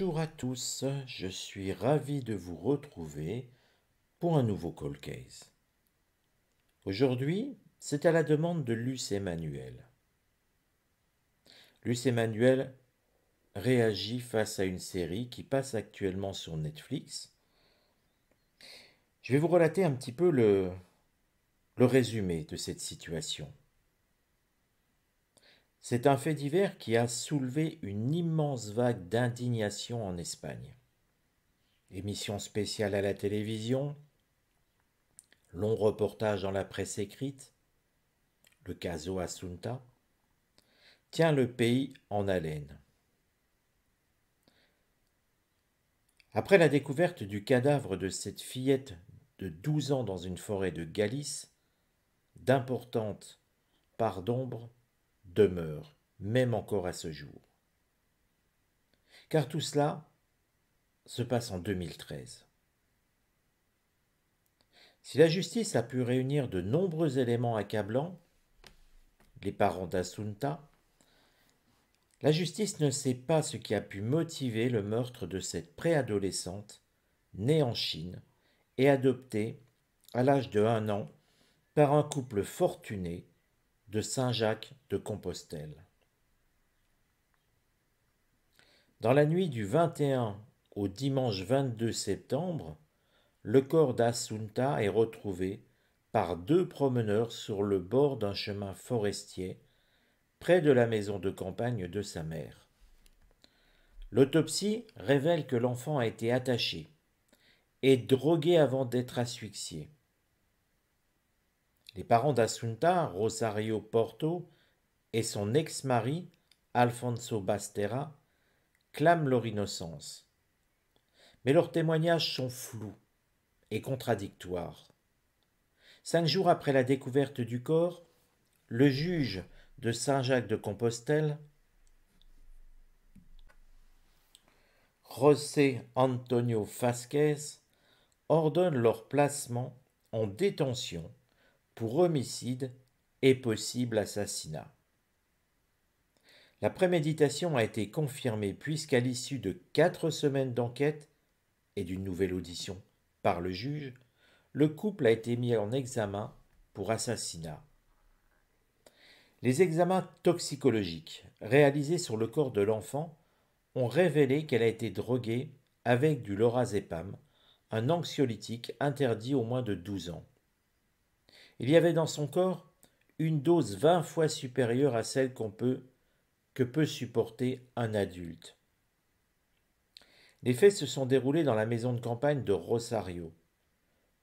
Bonjour à tous, je suis ravi de vous retrouver pour un nouveau call case. Aujourd'hui, c'est à la demande de Luce Emmanuel. Luce Emmanuel réagit face à une série qui passe actuellement sur Netflix. Je vais vous relater un petit peu le, le résumé de cette situation. C'est un fait divers qui a soulevé une immense vague d'indignation en Espagne. Émission spéciale à la télévision, long reportage dans la presse écrite, le caso Asunta, tient le pays en haleine. Après la découverte du cadavre de cette fillette de 12 ans dans une forêt de Galice, d'importantes parts d'ombre demeurent, même encore à ce jour. Car tout cela se passe en 2013. Si la justice a pu réunir de nombreux éléments accablants, les parents d'Assunta, la justice ne sait pas ce qui a pu motiver le meurtre de cette préadolescente née en Chine et adoptée à l'âge de un an par un couple fortuné de Saint-Jacques de Compostelle. Dans la nuit du 21 au dimanche 22 septembre, le corps d'Assunta est retrouvé par deux promeneurs sur le bord d'un chemin forestier près de la maison de campagne de sa mère. L'autopsie révèle que l'enfant a été attaché et drogué avant d'être asphyxié. Les parents d'Assunta, Rosario Porto, et son ex-mari, Alfonso Bastera, clament leur innocence. Mais leurs témoignages sont flous et contradictoires. Cinq jours après la découverte du corps, le juge de Saint-Jacques de Compostelle, José Antonio Fasquez, ordonne leur placement en détention pour homicide et possible assassinat. La préméditation a été confirmée puisqu'à l'issue de quatre semaines d'enquête et d'une nouvelle audition par le juge, le couple a été mis en examen pour assassinat. Les examens toxicologiques réalisés sur le corps de l'enfant ont révélé qu'elle a été droguée avec du lorazépam, un anxiolytique interdit au moins de 12 ans. Il y avait dans son corps une dose vingt fois supérieure à celle que peut supporter un adulte. Les faits se sont déroulés dans la maison de campagne de Rosario,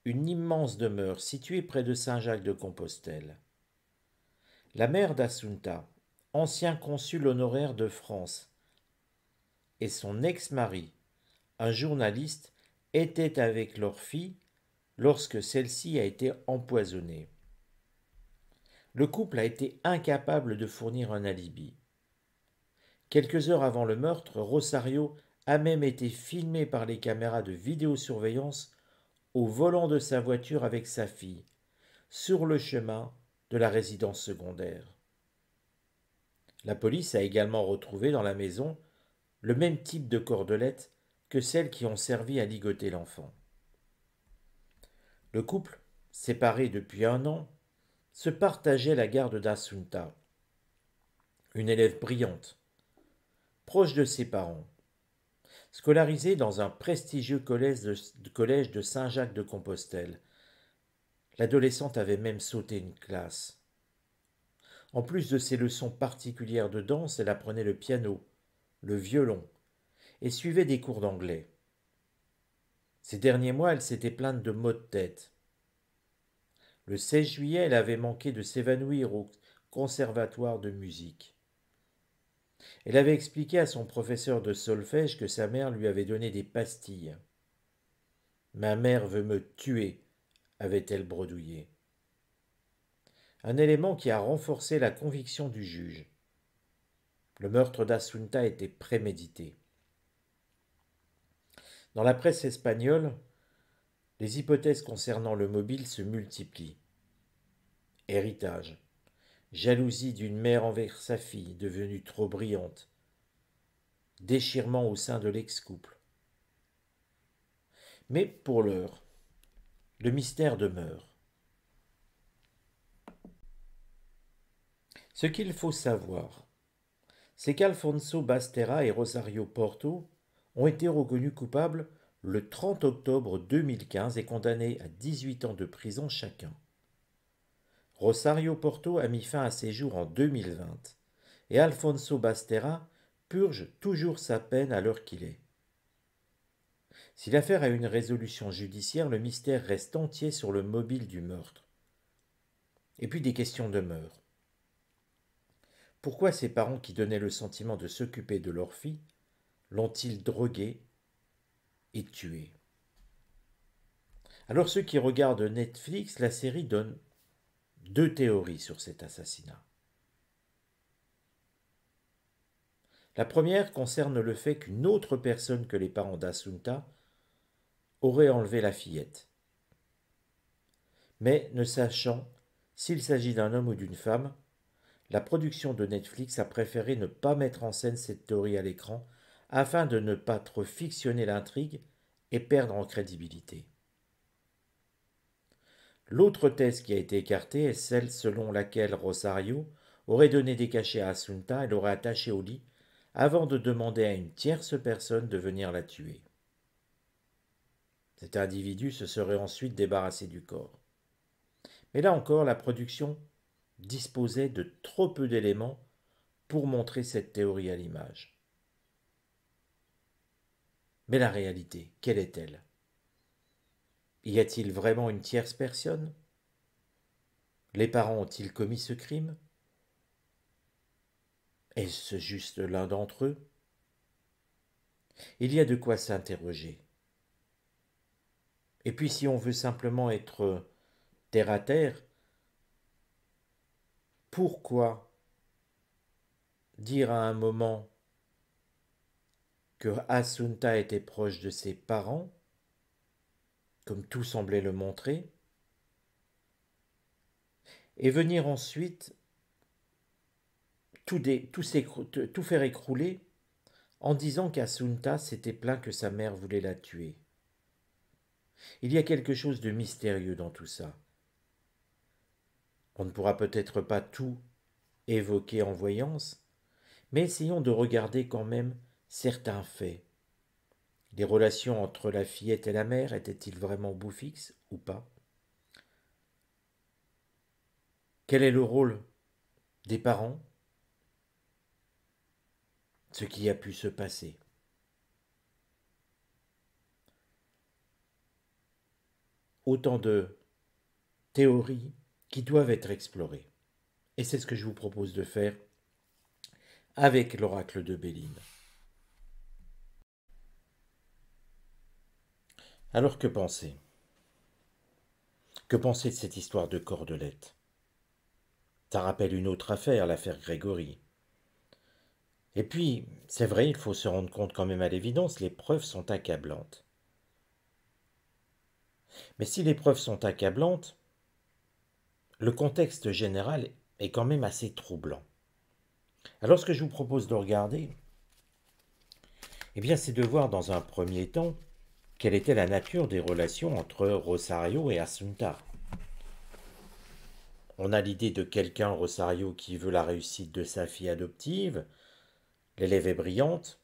une immense demeure située près de Saint-Jacques de Compostelle. La mère d'Assunta, ancien consul honoraire de France, et son ex-mari, un journaliste, étaient avec leur fille lorsque celle-ci a été empoisonnée. Le couple a été incapable de fournir un alibi. Quelques heures avant le meurtre, Rosario a même été filmé par les caméras de vidéosurveillance au volant de sa voiture avec sa fille, sur le chemin de la résidence secondaire. La police a également retrouvé dans la maison le même type de cordelettes que celles qui ont servi à ligoter l'enfant. Le couple, séparé depuis un an, se partageait la garde d'Assunta, une élève brillante, proche de ses parents. Scolarisée dans un prestigieux collège de, Saint-Jacques de Compostelle, l'adolescente avait même sauté une classe. En plus de ses leçons particulières de danse, elle apprenait le piano, le violon et suivait des cours d'anglais. Ces derniers mois, elle s'était plainte de maux de tête. Le 16 juillet, elle avait manqué de s'évanouir au conservatoire de musique. Elle avait expliqué à son professeur de solfège que sa mère lui avait donné des pastilles. Ma mère veut me tuer, avait-elle bredouillé. Un élément qui a renforcé la conviction du juge. Le meurtre d'Assunta était prémédité. Dans la presse espagnole, les hypothèses concernant le mobile se multiplient. Héritage, jalousie d'une mère envers sa fille devenue trop brillante, déchirement au sein de l'ex-couple. Mais pour l'heure, le mystère demeure. Ce qu'il faut savoir, c'est qu'Alfonso Bastera et Rosario Porto ont été reconnus coupables le 30 octobre 2015 et condamnés à 18 ans de prison chacun. Rosario Porto a mis fin à ses jours en 2020 et Alfonso Bastera purge toujours sa peine à l'heure qu'il est. Si l'affaire a une résolution judiciaire, le mystère reste entier sur le mobile du meurtre. Et puis des questions demeurent. Pourquoi ces parents qui donnaient le sentiment de s'occuper de leur fille l'ont-ils droguée et tuée Alors ceux qui regardent Netflix, la série donne deux théories sur cet assassinat. La première concerne le fait qu'une autre personne que les parents d'Assunta aurait enlevé la fillette. Mais ne sachant s'il s'agit d'un homme ou d'une femme, la production de Netflix a préféré ne pas mettre en scène cette théorie à l'écran afin de ne pas trop fictionner l'intrigue et perdre en crédibilité. L'autre thèse qui a été écartée est celle selon laquelle Rosario aurait donné des cachets à Assunta et l'aurait attachée au lit avant de demander à une tierce personne de venir la tuer. Cet individu se serait ensuite débarrassé du corps. Mais là encore, la production disposait de trop peu d'éléments pour montrer cette théorie à l'image. Mais la réalité, quelle est-elle? Y a-t-il vraiment une tierce personne? Les parents ont-ils commis ce crime? Est-ce juste l'un d'entre eux? Il y a de quoi s'interroger. Et puis si on veut simplement être terre à terre, pourquoi dire à un moment que Asunta était proche de ses parents, comme tout semblait le montrer, et venir ensuite tout, faire écrouler en disant qu'Asunta s'était plaint que sa mère voulait la tuer. Il y a quelque chose de mystérieux dans tout ça. On ne pourra peut-être pas tout évoquer en voyance, mais essayons de regarder quand même certains faits. Les relations entre la fillette et la mère étaient-ils vraiment bout fixe ou pas? Quel est le rôle des parents? Ce qui a pu se passer. Autant de théories qui doivent être explorées. Et c'est ce que je vous propose de faire avec l'oracle de Béline. Alors que penser? Que penser de cette histoire de cordelette? Ça rappelle une autre affaire, l'affaire Grégory. Et puis, c'est vrai, il faut se rendre compte quand même à l'évidence, les preuves sont accablantes. Mais si les preuves sont accablantes, le contexte général est quand même assez troublant. Alors ce que je vous propose de regarder, eh bien c'est de voir dans un premier temps quelle était la nature des relations entre Rosario et Assunta? On a l'idée de quelqu'un, Rosario, qui veut la réussite de sa fille adoptive, l'élève est brillante,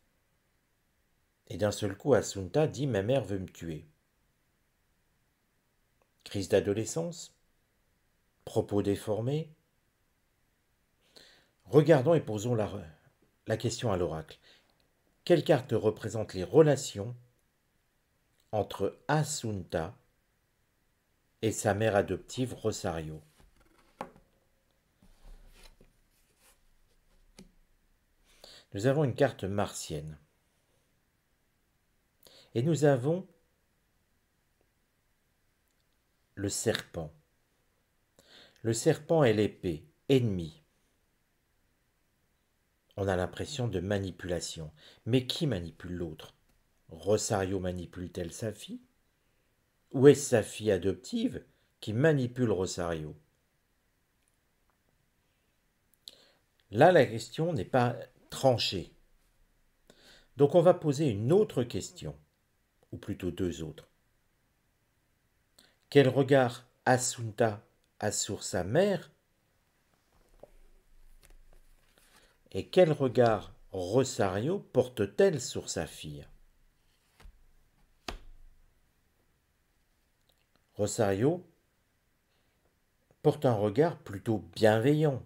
et d'un seul coup Assunta dit Ma mère veut me tuer. Crise d'adolescence Propos déformés Regardons et posons la, la question à l'oracle. Quelle carte représente les relations entre Asunta et sa mère adoptive Rosario Nous avons une carte martienne. Et nous avons le serpent. Le serpent est l'épée, ennemi on a l'impression de manipulation. Mais qui manipule l'autre? Rosario manipule-t-elle sa fille? Ou est-ce sa fille adoptive qui manipule Rosario? Là, la question n'est pas tranchée. Donc on va poser une autre question, ou plutôt deux autres. Quel regard Asunta a sur sa mère? Et quel regard Rosario porte-t-elle sur sa fille? Rosario porte un regard plutôt bienveillant.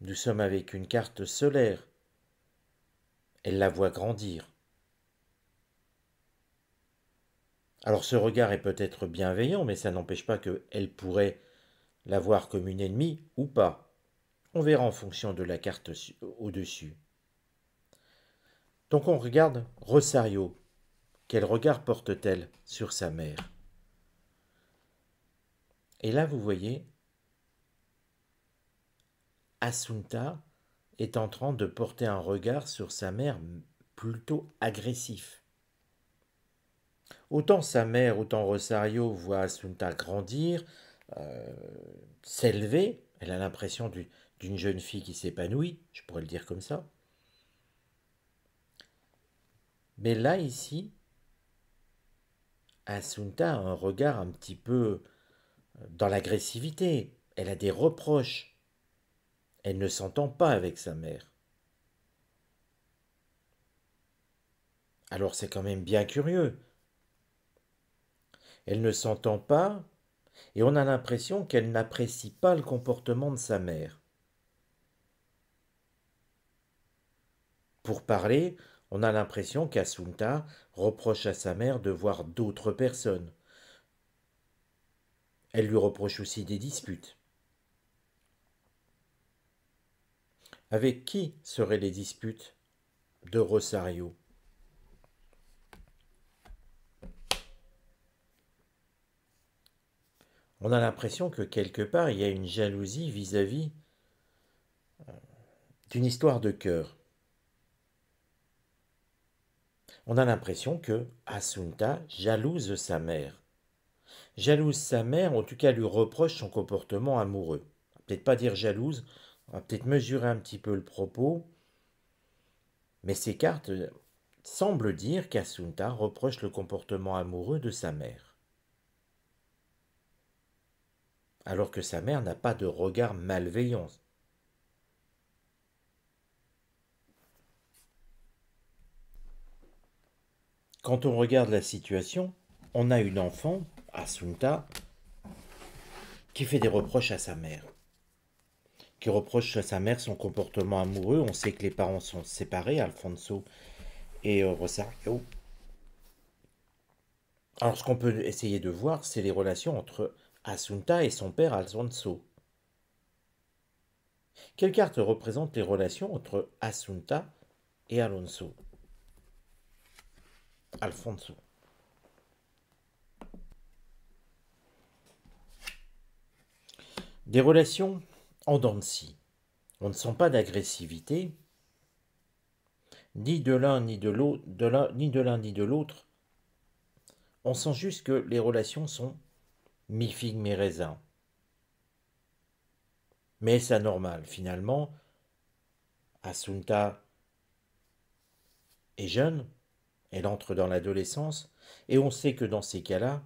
Nous sommes avec une carte solaire. Elle la voit grandir. Alors ce regard est peut-être bienveillant, mais ça n'empêche pas qu'elle pourrait la voir comme une ennemie ou pas. On verra en fonction de la carte au-dessus. Donc on regarde Rosario. Quel regard porte-t-elle sur sa mère? Et là, vous voyez, Asunta est en train de porter un regard sur sa mère plutôt agressif. Autant sa mère, autant Rosario voit Asunta grandir, euh, s'élever, elle a l'impression d'une jeune fille qui s'épanouit, je pourrais le dire comme ça. Mais là, ici, Asunta a un regard un petit peu dans l'agressivité. Elle a des reproches. Elle ne s'entend pas avec sa mère. Alors c'est quand même bien curieux. Elle ne s'entend pas et on a l'impression qu'elle n'apprécie pas le comportement de sa mère. Pour parler, on a l'impression qu'Asunta reproche à sa mère de voir d'autres personnes. Elle lui reproche aussi des disputes. Avec qui seraient les disputes de Rosario? On a l'impression que quelque part il y a une jalousie vis-à-vis euh, d'une histoire de cœur. on a l'impression que Asunta jalouse sa mère. Jalouse sa mère, en tout cas lui reproche son comportement amoureux. Peut-être pas dire jalouse, on va peut-être mesurer un petit peu le propos. Mais ces cartes semblent dire qu'Asunta reproche le comportement amoureux de sa mère. Alors que sa mère n'a pas de regard malveillant. Quand on regarde la situation, on a une enfant, Asunta, qui fait des reproches à sa mère. Qui reproche à sa mère son comportement amoureux. On sait que les parents sont séparés, Alfonso et euh, Rosario. Alors, ce qu'on peut essayer de voir, c'est les relations entre Asunta et son père Alfonso. Quelle carte représente les relations entre Asunta et Alonso? Alfonso. Des relations en dents On ne sent pas d'agressivité, ni de l'un ni de l'autre, de l'un ni de l'autre. On sent juste que les relations sont mi-figue, mi-raisin. Mais c'est anormal. Finalement, Asunta est jeune, elle entre dans l'adolescence, et on sait que dans ces cas-là,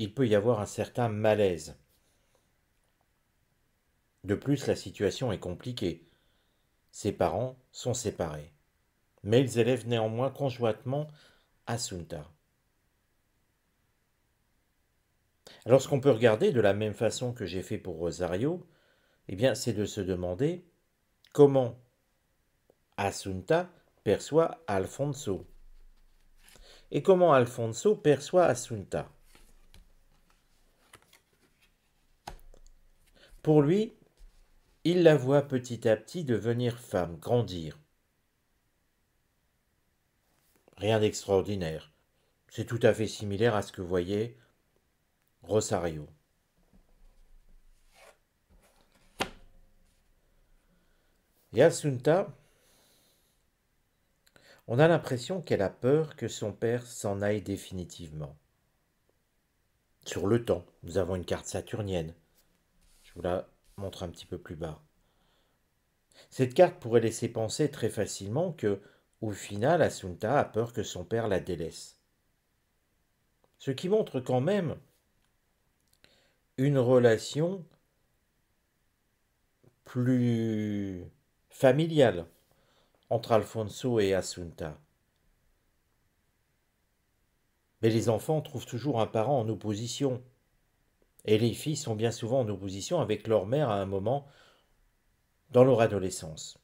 il peut y avoir un certain malaise. De plus, la situation est compliquée. Ses parents sont séparés. Mais ils élèvent néanmoins conjointement Asunta. Alors ce qu'on peut regarder de la même façon que j'ai fait pour Rosario, eh bien c'est de se demander comment Asunta perçoit Alfonso et comment Alfonso perçoit Assunta. Pour lui, il la voit petit à petit devenir femme, grandir. Rien d'extraordinaire. C'est tout à fait similaire à ce que voyait Rosario. Et Assunta, on a l'impression qu'elle a peur que son père s'en aille définitivement. Sur le temps, nous avons une carte saturnienne. Je vous la montre un petit peu plus bas. Cette carte pourrait laisser penser très facilement que au final, Asunta a peur que son père la délaisse. Ce qui montre quand même une relation plus familiale entre Alfonso et Asunta. Mais les enfants trouvent toujours un parent en opposition. Et les filles sont bien souvent en opposition avec leur mère à un moment dans leur adolescence.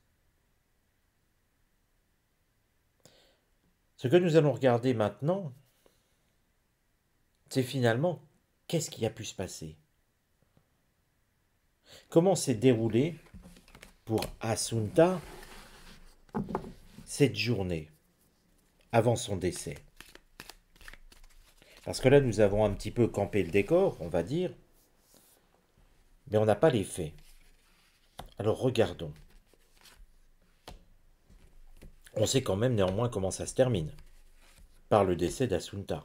Ce que nous allons regarder maintenant, c'est finalement qu'est-ce qui a pu se passer? Comment s'est déroulé pour Asunta cette journée avant son décès? Parce que là, nous avons un petit peu campé le décor, on va dire, mais on n'a pas les faits. Alors regardons. On sait quand même néanmoins comment ça se termine. Par le décès d'Asunta.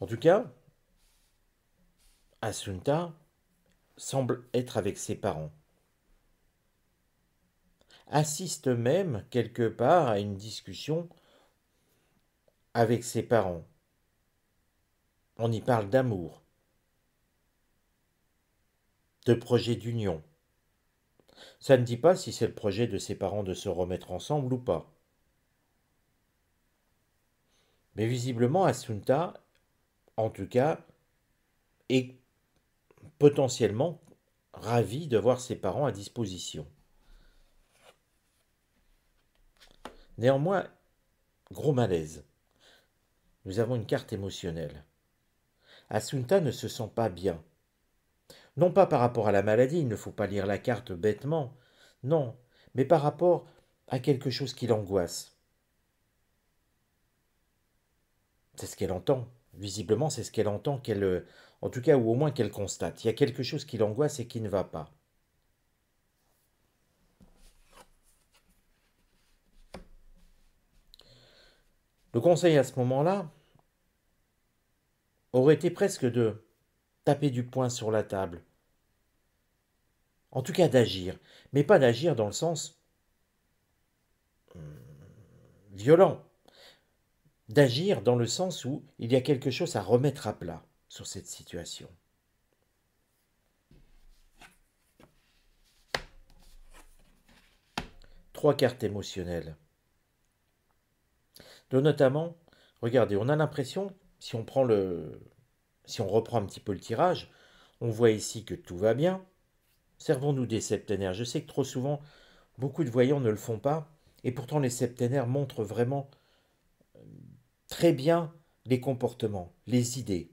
En tout cas, Asunta semble être avec ses parents. Assiste même quelque part à une discussion avec ses parents. On y parle d'amour, de projet d'union. Ça ne dit pas si c'est le projet de ses parents de se remettre ensemble ou pas. Mais visiblement, Asunta en tout cas, est potentiellement ravi de voir ses parents à disposition. Néanmoins, gros malaise. Nous avons une carte émotionnelle. Asunta ne se sent pas bien. Non pas par rapport à la maladie, il ne faut pas lire la carte bêtement, non, mais par rapport à quelque chose qui l'angoisse. C'est ce qu'elle entend. Visiblement, c'est ce qu'elle entend, qu'elle, en tout cas, ou au moins qu'elle constate. Il y a quelque chose qui l'angoisse et qui ne va pas. Le conseil à ce moment-là aurait été presque de taper du poing sur la table. En tout cas d'agir, mais pas d'agir dans le sens hmm, violent d'agir dans le sens où il y a quelque chose à remettre à plat sur cette situation. Trois cartes émotionnelles. De notamment, regardez, on a l'impression, si on prend le, si on reprend un petit peu le tirage, on voit ici que tout va bien. Servons-nous des septénaires. Je sais que trop souvent, beaucoup de voyants ne le font pas, et pourtant les septénaires montrent vraiment très bien les comportements, les idées.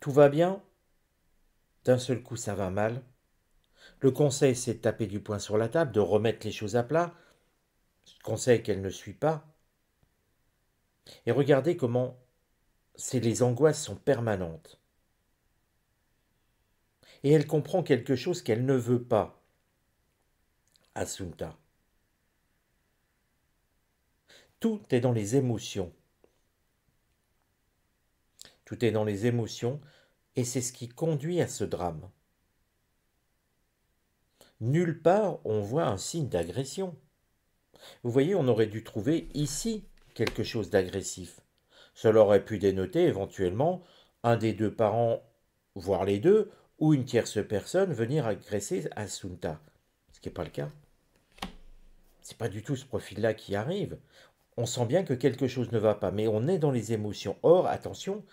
Tout va bien D'un seul coup, ça va mal. Le conseil, c'est de taper du poing sur la table, de remettre les choses à plat. Conseil qu'elle ne suit pas. Et regardez comment les angoisses sont permanentes. Et elle comprend quelque chose qu'elle ne veut pas. Asunta. Tout est dans les émotions. Tout est dans les émotions et c'est ce qui conduit à ce drame. Nulle part on voit un signe d'agression. Vous voyez, on aurait dû trouver ici quelque chose d'agressif. Cela aurait pu dénoter éventuellement un des deux parents, voire les deux, ou une tierce personne venir agresser Asunta. Ce qui n'est pas le cas. C'est pas du tout ce profil-là qui arrive on sent bien que quelque chose ne va pas, mais on est dans les émotions. Or, attention,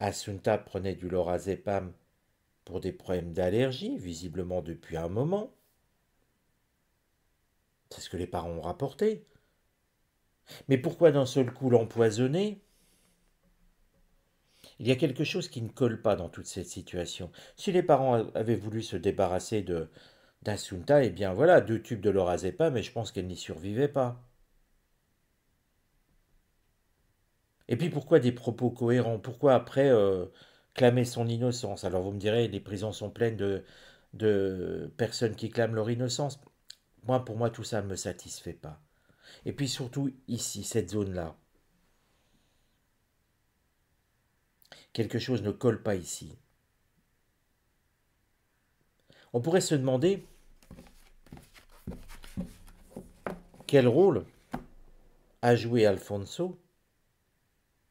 Asunta prenait du lorazépam pour des problèmes d'allergie, visiblement depuis un moment. C'est ce que les parents ont rapporté. Mais pourquoi d'un seul coup l'empoisonner? Il y a quelque chose qui ne colle pas dans toute cette situation. Si les parents avaient voulu se débarrasser de d'Asunta, eh bien voilà, deux tubes de lorazépam, mais je pense qu'elle n'y survivait pas. Et puis pourquoi des propos cohérents? Pourquoi après euh, clamer son innocence? Alors vous me direz, les prisons sont pleines de personnes qui clament leur innocence. Moi, pour moi, tout ça ne me satisfait pas. Et puis surtout ici, cette zone-là. Quelque chose ne colle pas ici. On pourrait se demander quel rôle a joué Alfonso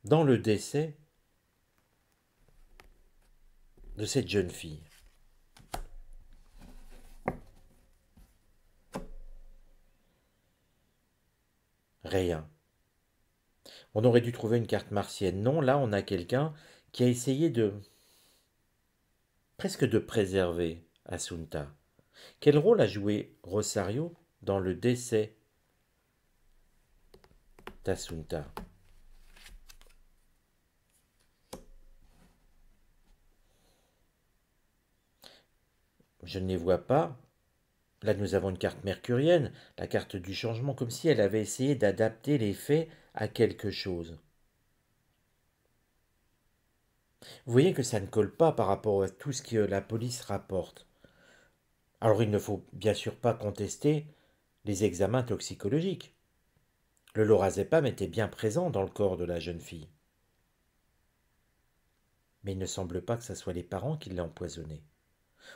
dans le décès de cette jeune fille. Rien. On aurait dû trouver une carte martienne. Non, là, on a quelqu'un qui a essayé de. presque de préserver Assunta. Quel rôle a joué Rosario dans le décès d'Assunta Je ne les vois pas. Là, nous avons une carte mercurienne, la carte du changement, comme si elle avait essayé d'adapter les faits à quelque chose. Vous voyez que ça ne colle pas par rapport à tout ce que la police rapporte. Alors il ne faut bien sûr pas contester les examens toxicologiques. Le lorazépam était bien présent dans le corps de la jeune fille. Mais il ne semble pas que ce soit les parents qui l'aient empoisonné.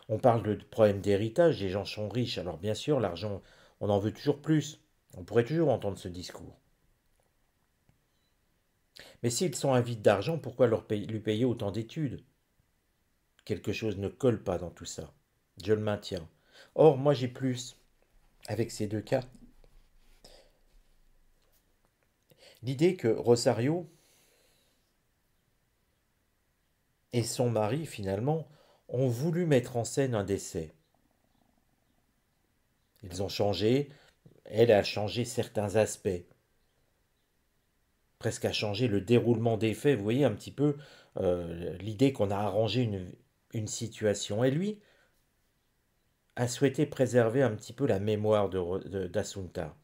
On parle de problème d'héritage, les gens sont riches, alors bien sûr, l'argent, on en veut toujours plus. On pourrait toujours entendre ce discours. Mais s'ils sont avides d'argent, pourquoi leur lui payer autant d'études? Quelque chose ne colle pas dans tout ça. Je le maintiens. Or, moi j'ai plus avec ces deux cas. L'idée que Rosario et son mari, finalement, ont voulu mettre en scène un décès. Ils ont changé, elle a changé certains aspects, presque a changé le déroulement des faits. Vous voyez un petit peu euh, l'idée qu'on a arrangé une, situation. Et lui a souhaité préserver un petit peu la mémoire d'Assunta.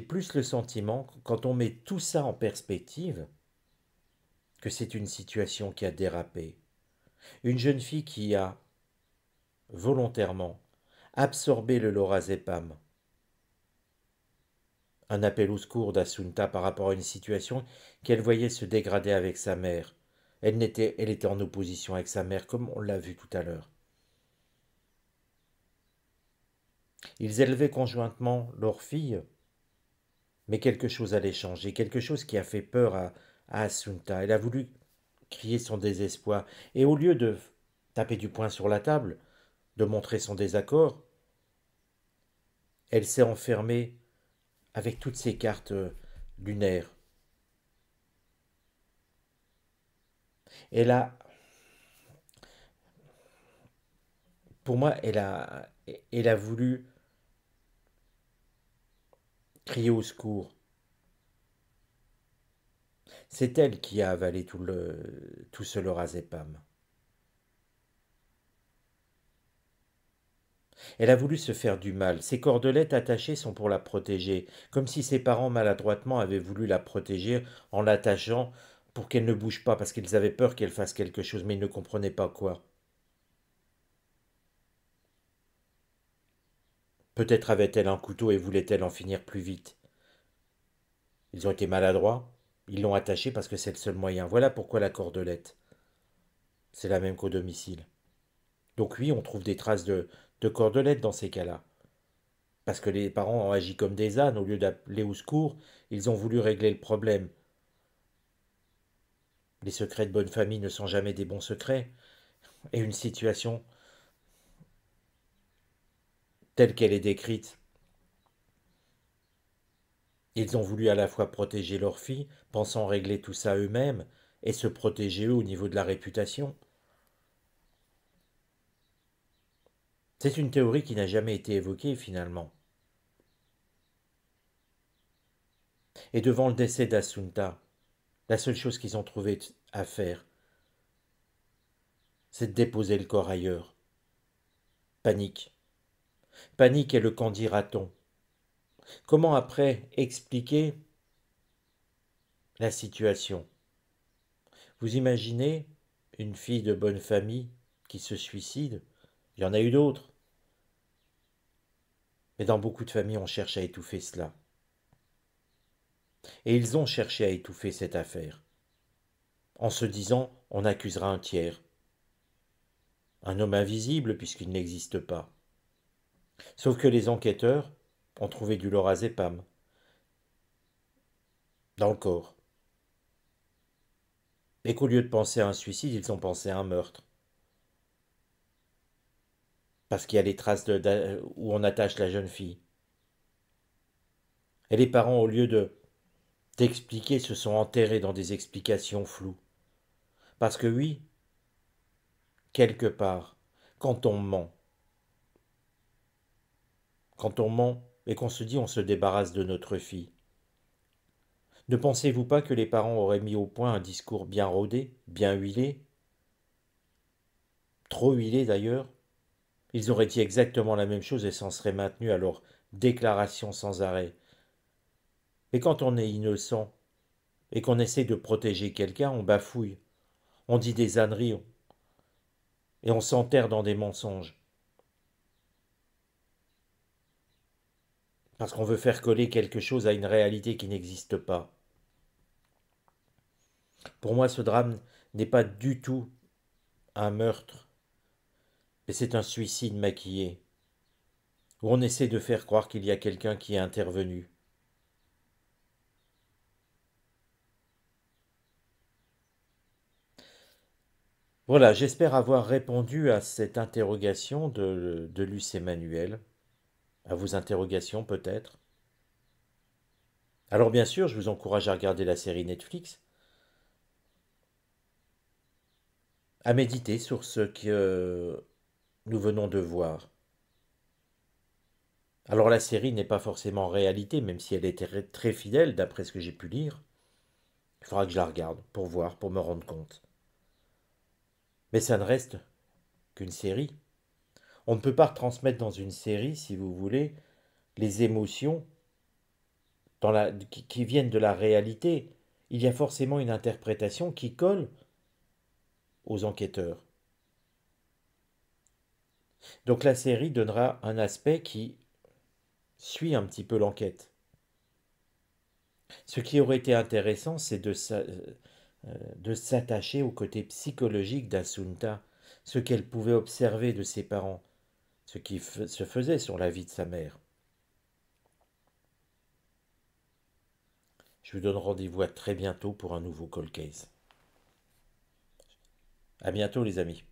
Plus le sentiment, quand on met tout ça en perspective, que c'est une situation qui a dérapé. Une jeune fille qui a volontairement absorbé le lorazépam. Un appel au secours d'Assunta par rapport à une situation qu'elle voyait se dégrader avec sa mère. Elle, était, elle était en opposition avec sa mère, comme on l'a vu tout à l'heure. Ils élevaient conjointement leur fille mais quelque chose allait changer, quelque chose qui a fait peur à, Assunta. Elle a voulu crier son désespoir, et au lieu de taper du poing sur la table, de montrer son désaccord, elle s'est enfermée avec toutes ses cartes euh, lunaires. Elle a, pour moi, elle a, elle a voulu crier au secours. C'est elle qui a avalé tout, le, tout ce lorazépam. Elle a voulu se faire du mal. Ses cordelettes attachées sont pour la protéger, comme si ses parents maladroitement avaient voulu la protéger en l'attachant pour qu'elle ne bouge pas, parce qu'ils avaient peur qu'elle fasse quelque chose, mais ils ne comprenaient pas quoi. Peut-être avait-elle un couteau et voulait-elle en finir plus vite. Ils ont été maladroits, ils l'ont attachée parce que c'est le seul moyen. Voilà pourquoi la cordelette. C'est la même qu'au domicile. Donc oui, on trouve des traces de, de cordelette dans ces cas-là. Parce que les parents ont agi comme des ânes, au lieu d'appeler au secours, ils ont voulu régler le problème. Les secrets de bonne famille ne sont jamais des bons secrets. Et une situation telle qu'elle est décrite. Ils ont voulu à la fois protéger leur fille, pensant régler tout ça eux-mêmes, et se protéger eux au niveau de la réputation. C'est une théorie qui n'a jamais été évoquée finalement. Et devant le décès d'Assunta, la seule chose qu'ils ont trouvé à faire, c'est de déposer le corps ailleurs. Panique. Panique et le qu'en dira-t-on Comment après expliquer la situation? Vous imaginez une fille de bonne famille qui se suicide? Il y en a eu d'autres. Mais dans beaucoup de familles, on cherche à étouffer cela. Et ils ont cherché à étouffer cette affaire. en se disant on accusera un tiers. Un homme invisible puisqu'il n'existe pas. Sauf que les enquêteurs ont trouvé du lorazépam dans le corps. Et qu'au lieu de penser à un suicide, ils ont pensé à un meurtre. Parce qu'il y a les traces de, où on attache la jeune fille. Et les parents, au lieu de d'expliquer, se sont enterrés dans des explications floues. Parce que oui, quelque part, quand on ment, quand on ment et qu'on se dit on se débarrasse de notre fille, ne pensez-vous pas que les parents auraient mis au point un discours bien rodé, bien huilé? Trop huilé d'ailleurs. Ils auraient dit exactement la même chose et s'en seraient maintenus à leur déclaration sans arrêt. Mais quand on est innocent et qu'on essaie de protéger quelqu'un, on bafouille, on dit des âneries. Et on s'enterre dans des mensonges. Parce qu'on veut faire coller quelque chose à une réalité qui n'existe pas. Pour moi, ce drame n'est pas du tout un meurtre, mais c'est un suicide maquillé, où on essaie de faire croire qu'il y a quelqu'un qui est intervenu. Voilà, j'espère avoir répondu à cette interrogation de, de Luce Emmanuel, à vos interrogations peut-être. Alors bien sûr, je vous encourage à regarder la série Netflix, à méditer sur ce que nous venons de voir. Alors la série n'est pas forcément réalité, même si elle était très fidèle d'après ce que j'ai pu lire. Il faudra que je la regarde pour voir, pour me rendre compte. Mais ça ne reste qu'une série. On ne peut pas transmettre dans une série, si vous voulez, les émotions qui viennent de la réalité. Il y a forcément une interprétation qui colle aux enquêteurs. Donc la série donnera un aspect qui suit un petit peu l'enquête. Ce qui aurait été intéressant, c'est de, euh, s'attacher au côté psychologique d'Asunta, ce qu'elle pouvait observer de ses parents, ce qui se faisait sur la vie de sa mère. Je vous donne rendez-vous à très bientôt pour un nouveau call case. À bientôt les amis.